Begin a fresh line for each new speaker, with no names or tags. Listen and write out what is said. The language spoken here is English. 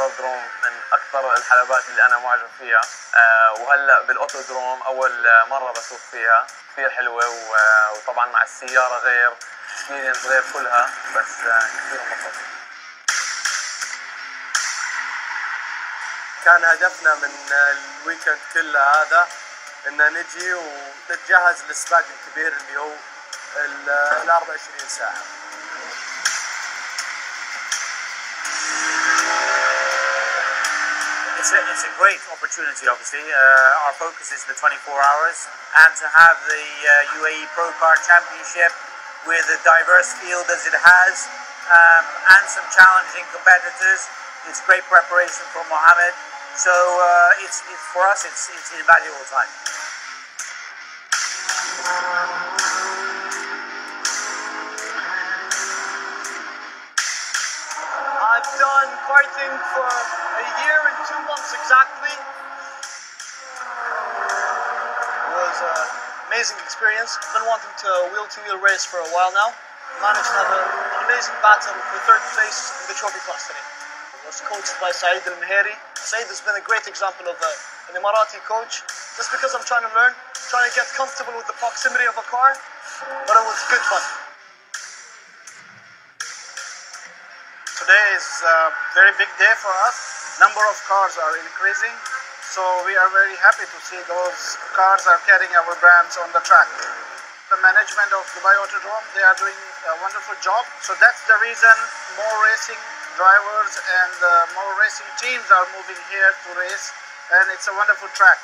من أكثر الحلبات اللي أنا معجب فيها. آه، وهلأ بالأوتودروم أول مرة بسوق فيها. كثير حلوة وطبعا مع السيارة غير اكسبيرينس غير كلها بس آه، كثير انبسطت.
كان هدفنا من الويكند كله هذا إن نجي ونتجهز للسباق الكبير اللي هو ال 24 ساعة.
It's a, it's a great opportunity, obviously. Uh, our focus is the 24 hours, and to have the uh, UAE Pro Car Championship with a diverse field as it has, um, and some challenging competitors. It's great preparation for Mohammed. So uh, it's, it's for us, it's, it's invaluable time.
Done karting for a year and two months exactly. It was an amazing experience. I've been wanting to wheel-to-wheel race for a while now. Managed to have an amazing battle for third place in the trophy class today. Was coached by Saeed Al Meheri. Saeed has been a great example of a, an Emirati coach. Just because I'm trying to learn, trying to get comfortable with the proximity of a car, but it was good fun.
Today is a very big day for us. Number of cars are increasing, so we are very happy to see those cars are carrying our brands on the track. The management of Dubai Autodrome, they are doing a wonderful job. So that's the reason more racing drivers and uh, more racing teams are moving here to race, and it's a wonderful track.